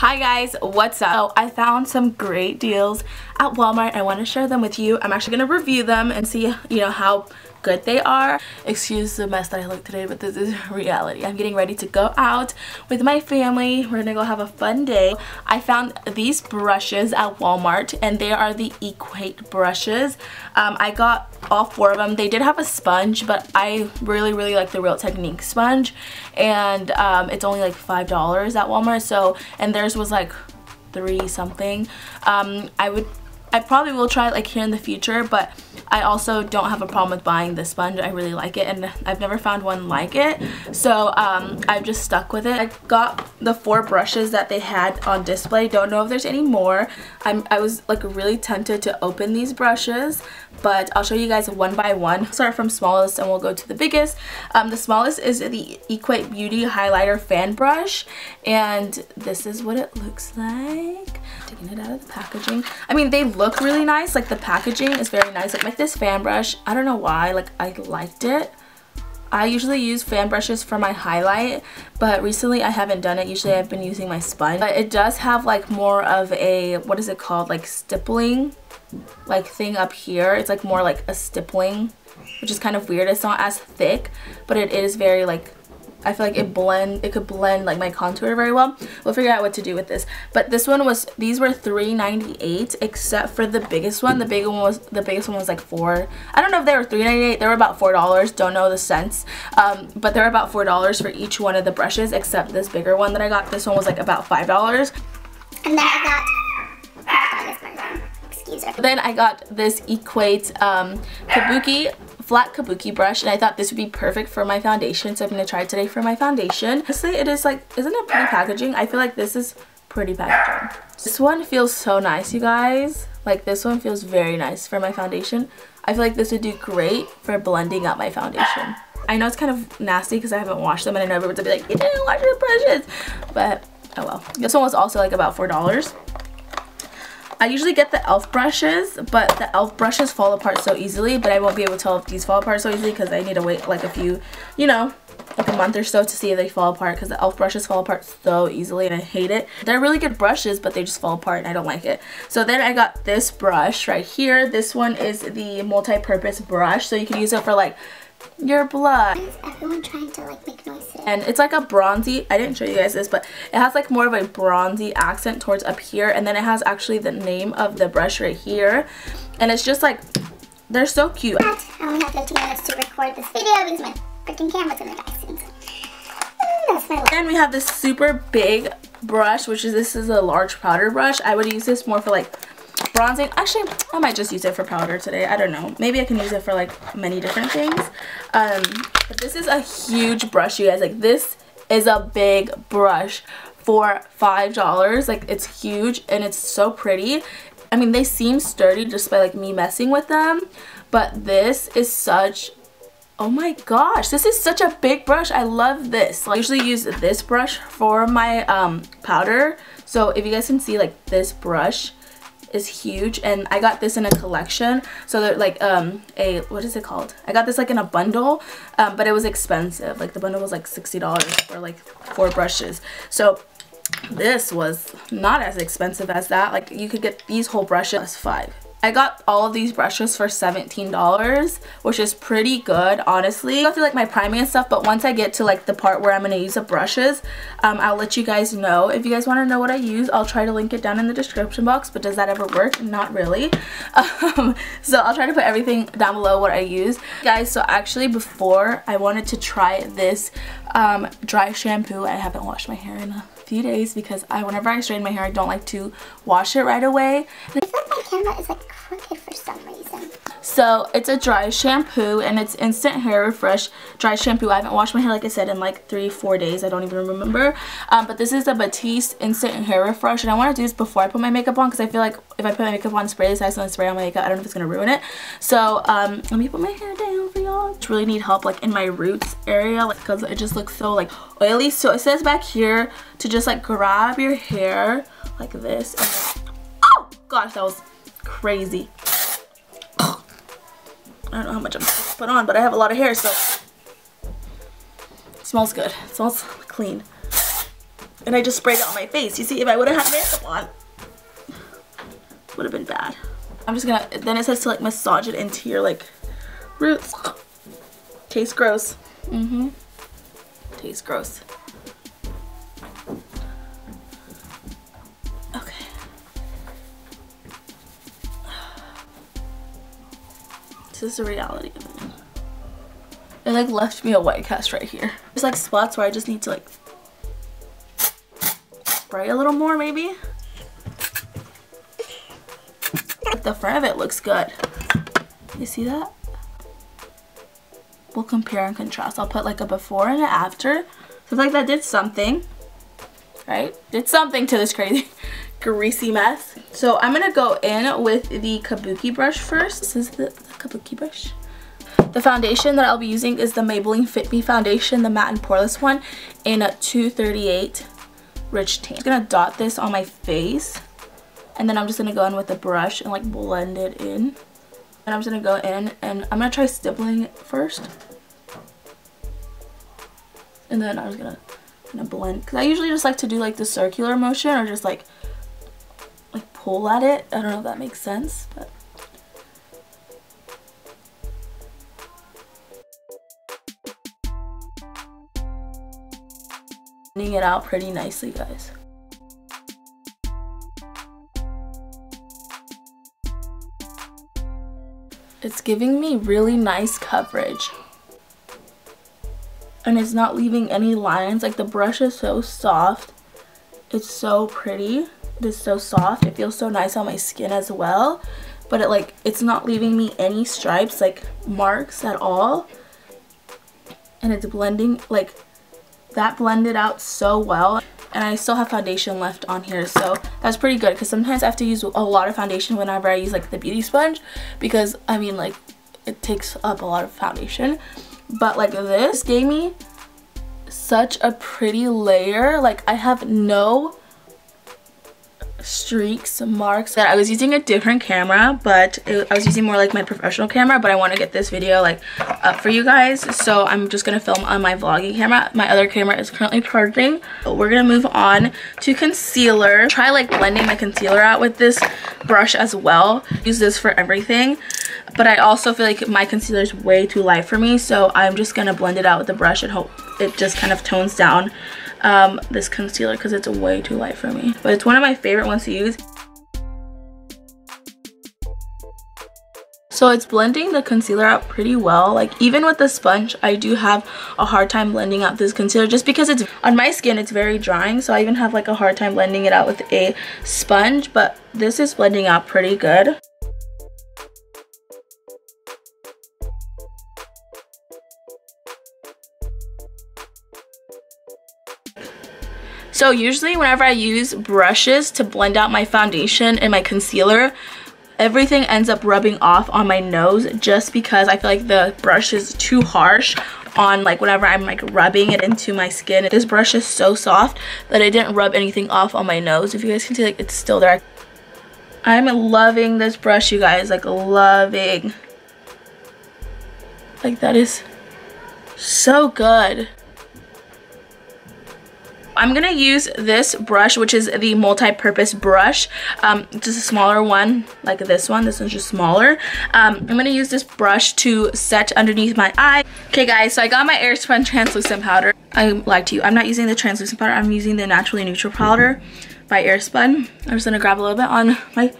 Hi guys, what's up? So I found some great deals at Walmart. I want to share them with you. I'm actually going to review them and see, you know, how good they are. Excuse the mess that I look today, but this is reality. I'm getting ready to go out with my family. We're gonna go have a fun day. I found these brushes at Walmart and they are the Equate brushes. Um, I got all four of them. They did have a sponge, but I really, really like the Real Technique sponge. And um, it's only like $5 at Walmart. So, and theirs was like three something. Um, I would I probably will try it like here in the future, but I also don't have a problem with buying this sponge. I really like it and I've never found one like it. So um, I've just stuck with it. I got the four brushes that they had on display. Don't know if there's any more. I'm, I was like really tempted to open these brushes, but I'll show you guys one by one. Start from smallest and we'll go to the biggest. Um, the smallest is the Equate Beauty Highlighter Fan Brush and this is what it looks like. Taking it out of the packaging. I mean, they look really nice. Like the packaging is very nice. Like, like this fan brush, I don't know why, like I liked it. I usually use fan brushes for my highlight, but recently I haven't done it. Usually I've been using my sponge. But it does have like more of a, what is it called, like stippling like thing up here. It's like more like a stippling, which is kind of weird. It's not as thick, but it is very like I feel like it blend it could blend like my contour very well. We'll figure out what to do with this. But this one was these were $3.98 except for the biggest one. The big one was the biggest one was like four. I don't know if they were $3.98. They were about four dollars. Don't know the cents. Um, but they're about four dollars for each one of the brushes except this bigger one that I got. This one was like about five dollars. And then I got me. Then I got this Equate um, Kabuki flat kabuki brush and I thought this would be perfect for my foundation so I'm going to try it today for my foundation. Honestly it is like isn't it pretty packaging? I feel like this is pretty packaging. This one feels so nice you guys. Like this one feels very nice for my foundation. I feel like this would do great for blending out my foundation. I know it's kind of nasty because I haven't washed them and I know everyone's gonna be like, you didn't wash your brushes. But oh well. This one was also like about $4. I usually get the e.l.f. brushes, but the e.l.f. brushes fall apart so easily, but I won't be able to tell if these fall apart so easily because I need to wait like a few, you know, like a month or so to see if they fall apart because the e.l.f. brushes fall apart so easily and I hate it. They're really good brushes, but they just fall apart and I don't like it. So then I got this brush right here. This one is the multi-purpose brush, so you can use it for like your blood. Everyone trying to like make noises? And it's like a bronzy, I didn't show you guys this, but it has like more of a bronzy accent towards up here. And then it has actually the name of the brush right here. And it's just like, they're so cute. I only have 15 minutes to record this video because my freaking camera's in the back seat. That's my Then we have this super big brush, which is, this is a large powder brush. I would use this more for like bronzing. Actually, I might just use it for powder today. I don't know. Maybe I can use it for like many different things. Um, but this is a huge brush, you guys. Like this is a big brush for $5. Like it's huge and it's so pretty. I mean, they seem sturdy just by like me messing with them. But this is such Oh my gosh, this is such a big brush. I love this. I usually use this brush for my um, powder. So if you guys can see like this brush is huge and I got this in a collection. So they're like um a what is it called? I got this like in a bundle um, but it was expensive. Like the bundle was like $60 for like four brushes. So this was not as expensive as that. Like you could get these whole brushes five I got all of these brushes for $17, which is pretty good, honestly. I through like my priming and stuff, but once I get to like the part where I'm going to use the brushes, um, I'll let you guys know. If you guys want to know what I use, I'll try to link it down in the description box, but does that ever work? Not really. Um, so I'll try to put everything down below what I use. Guys, so actually before I wanted to try this um, dry shampoo. I haven't washed my hair a few days because I, whenever I straighten my hair, I don't like to wash it right away. I feel like my camera is like crooked for some reason. So it's a dry shampoo and it's instant hair refresh dry shampoo. I haven't washed my hair like I said in like three, four days. I don't even remember. Um, but this is the Batiste instant hair refresh and I want to do this before I put my makeup on because I feel like if I put my makeup on, spray this, I to spray on my makeup. I don't know if it's going to ruin it. So um, let me put my hair down for y'all. Just really need help like in my roots area like because it just looks so like oily. So it says back here to just like grab your hair like this. And, oh gosh, that was crazy. I don't know how much I'm to put on, but I have a lot of hair, so it smells good. Smells clean. and I just sprayed it on my face. You see, if I would have had makeup on, would have been bad. I'm just gonna, then it says to like massage it into your like roots. Tastes gross. Mm-hmm. Tastes gross. Okay. This is the reality of it. It like left me a white cast right here. There's like spots where I just need to like spray a little more maybe. The front of it looks good. You see that? We'll compare and contrast. I'll put like a before and an after. So like that did something, right? Did something to this crazy greasy mess. So I'm gonna go in with the Kabuki brush first. This is the, the Kabuki brush. The foundation that I'll be using is the Maybelline Fit Me foundation, the matte and poreless one in a 238 Rich Tan. I'm gonna dot this on my face and then I'm just gonna go in with a brush and like blend it in. And I'm just gonna go in and I'm gonna try stippling first. And then I'm just gonna, gonna blend. Cause I usually just like to do like the circular motion or just like like pull at it. I don't know if that makes sense, but it out pretty nicely, guys. It's giving me really nice coverage. And it's not leaving any lines. Like the brush is so soft. It's so pretty. It is so soft. It feels so nice on my skin as well. But it like it's not leaving me any stripes like marks at all. And it's blending like that blended out so well and I still have foundation left on here so that's pretty good because sometimes I have to use a lot of foundation whenever I use like the beauty sponge because I mean like it takes up a lot of foundation. But like this gave me such a pretty layer like I have no streaks, marks. That I was using a different camera, but it, I was using more like my professional camera, but I want to get this video like up for you guys. So I'm just to film on my vlogging camera. My other camera is currently charging. We're to move on to concealer. Try like blending my concealer out with this brush as well. Use this for everything. But I also feel like my concealer is way too light for me. So I'm just to blend it out with the brush and hope it just kind of tones down um, this concealer because it's way too light for me. But it's one of my favorite ones to use. So it's blending the concealer out pretty well. Like even with the sponge, I do have a hard time blending out this concealer just because it's on my skin, it's very drying. So I even have like a hard time blending it out with a sponge, but this is blending out pretty good. So usually whenever I use brushes to blend out my foundation and my concealer, everything ends up rubbing off on my nose just because I feel like the brush is too harsh on like whenever I'm like rubbing it into my skin. This brush is so soft that it didn't rub anything off on my nose. If you guys can see like it's still there. I'm loving this brush you guys like loving. Like that is so good. I'm gonna use this brush, which is the multi-purpose brush, um, just a smaller one, like this one. This one's just smaller. Um, I'm gonna use this brush to set underneath my eye. Okay guys, so I got my Airspun translucent powder. I lied to you, I'm not using the translucent powder, I'm using the Naturally Neutral powder by Airspun. I'm just gonna grab a little bit on my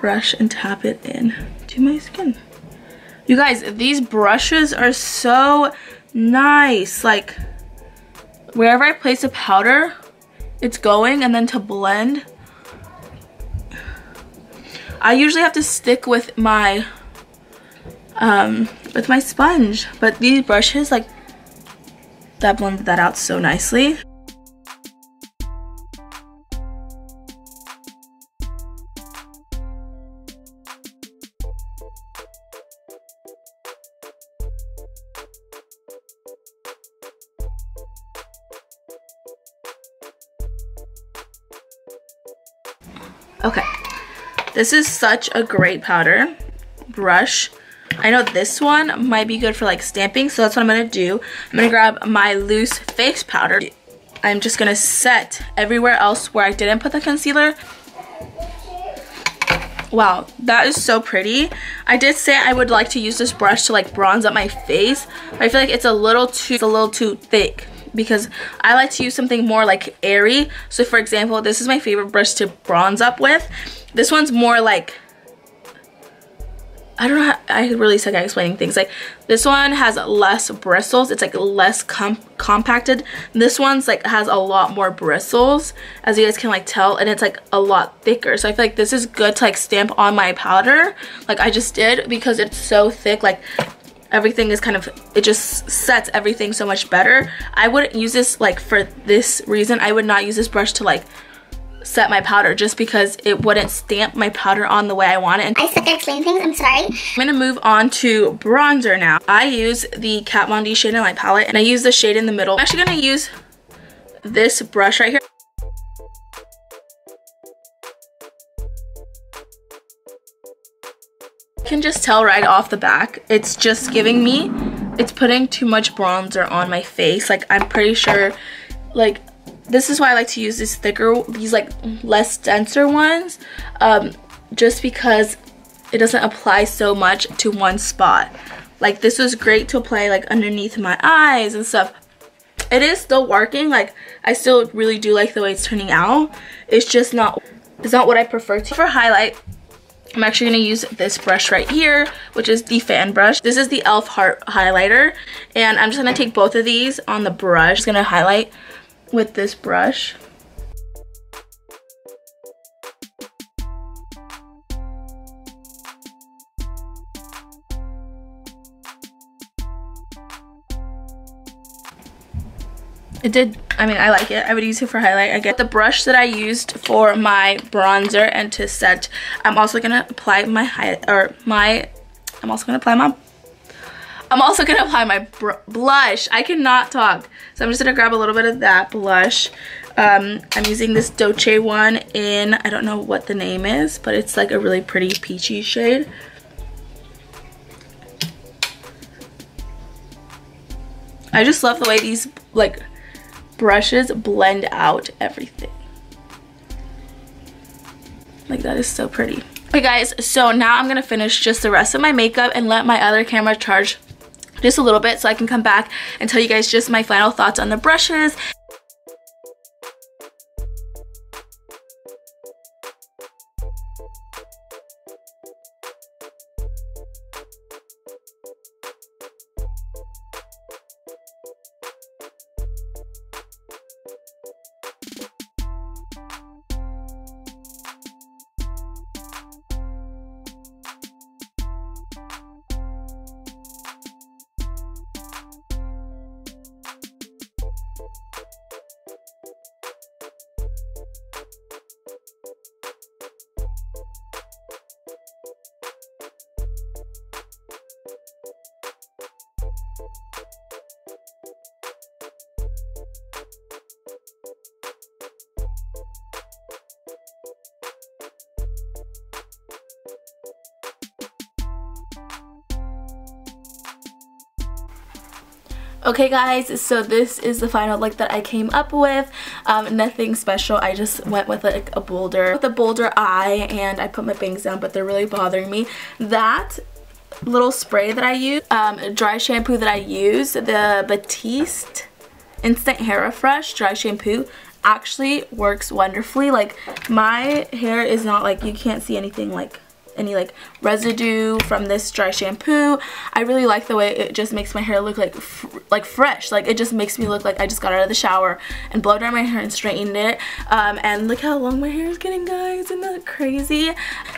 brush and tap it in to my skin. You guys, these brushes are so nice. Like, wherever I place a powder, it's going. And then to blend, I usually have to stick with my, um, with my sponge. But these brushes, like, that blended that out so nicely. This is such a great powder brush. I know this one might be good for like stamping, so that's what I'm gonna do. I'm gonna grab my loose face powder. I'm just gonna set everywhere else where I didn't put the concealer. Wow, that is so pretty. I did say I would like to use this brush to like bronze up my face. but I feel like it's a little too, a little too thick because I like to use something more like airy. So for example, this is my favorite brush to bronze up with. This one's more like I don't know how, I really suck at explaining things. Like this one has less bristles. It's like less com compacted. This one's like has a lot more bristles as you guys can like tell and it's like a lot thicker. So I feel like this is good to like stamp on my powder like I just did because it's so thick. Like everything is kind of it just sets everything so much better. I wouldn't use this like for this reason. I would not use this brush to like set my powder just because it wouldn't stamp my powder on the way I want it. I suck at explaining things, I'm sorry. I'm gonna move on to bronzer now. I use the Kat Von D Shade in Light palette and I use the shade in the middle. I'm actually gonna use this brush right here. Just tell right off the back, it's just giving me, it's putting too much bronzer on my face. Like I'm pretty sure, like this is why I like to use these thicker, these like less denser ones, um, just because it doesn't apply so much to one spot. Like this was great to apply like underneath my eyes and stuff. It is still working, like I still really do like the way it's turning out. It's just not, it's not what I prefer to. For highlight, I'm actually going to use this brush right here, which is the fan brush. This is the e.l.f. Heart Highlighter, and I'm just going to take both of these on the brush. Just going to highlight with this brush. It did, I mean, I like it. I would use it for highlight. I get the brush that I used for my bronzer and to set. I'm also gonna apply my high, or my, I'm also gonna apply my I'm also gonna apply my blush. I cannot talk. So I'm just gonna grab a little bit of that blush. Um, I'm using this Dolce one in, I don't know what the name is, but it's like a really pretty peachy shade. I just love the way these like brushes blend out everything. Like that is so pretty. Okay guys, so now I'm gonna finish just the rest of my makeup and let my other camera charge just a little bit so I can come back and tell you guys just my final thoughts on the brushes Okay guys, so this is the final look that I came up with. Um, nothing special, I just went with like a boulder, with a boulder eye and I put my bangs down but they're really bothering me. That little spray that I use, um, dry shampoo that I use, the Batiste Instant Hair Refresh dry shampoo actually works wonderfully. Like my hair is not like, you can't see anything like any like residue from this dry shampoo. I really like the way it just makes my hair look like like fresh. Like it just makes me look like I just got out of the shower and blow dry my hair and straightened it. Um, and look how long my hair is getting guys. Isn't that crazy?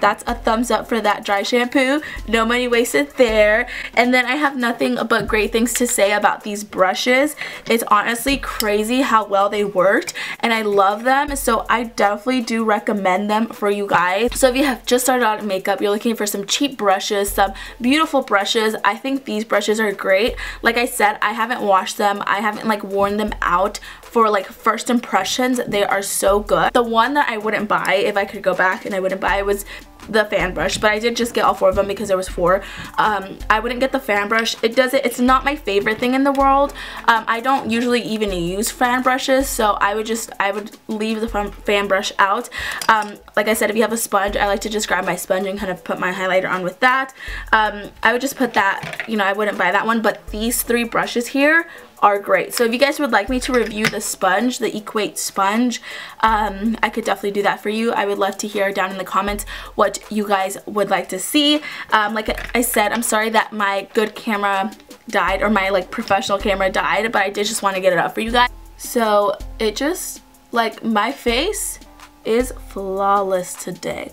That's a thumbs up for that dry shampoo. No money wasted there. And then I have nothing but great things to say about these brushes. It's honestly crazy how well they worked and I love them. So I definitely do recommend them for you guys. So if you have just started out making makeup, you're looking for some cheap brushes, some beautiful brushes, I think these brushes are great. Like I said, I haven't washed them. I haven't like worn them out for like first impressions. They are so good. The one that I wouldn't buy if I could go back and I wouldn't buy was the fan brush, but I did just get all four of them because there was four. Um, I wouldn't get the fan brush. It does it. It's not my favorite thing in the world. Um, I don't usually even use fan brushes, so I would just, I would leave the fan brush out. Um, like I said, if you have a sponge, I like to just grab my sponge and kind of put my highlighter on with that. Um, I would just put that, you know, I wouldn't buy that one, but these three brushes here are great. So if you guys would like me to review the sponge, the Equate sponge, um, I could definitely do that for you. I would love to hear down in the comments what you guys would like to see. Um, like I said, I'm sorry that my good camera died or my like professional camera died, but I did just want to get it up for you guys. So it just, like my face is flawless today.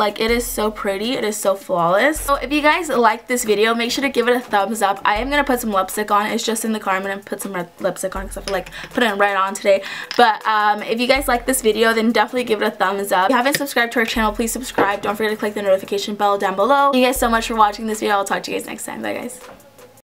Like it is so pretty. It is so flawless. So if you guys like this video, make sure to give it a thumbs up. I am going to put some lipstick on. It's just in the car. I'm going to put some red lipstick on because I feel like putting it right on today. But um, if you guys like this video, then definitely give it a thumbs up. If you haven't subscribed to our channel, please subscribe. Don't forget to click the notification bell down below. Thank you guys so much for watching this video. I'll talk to you guys next time. Bye guys.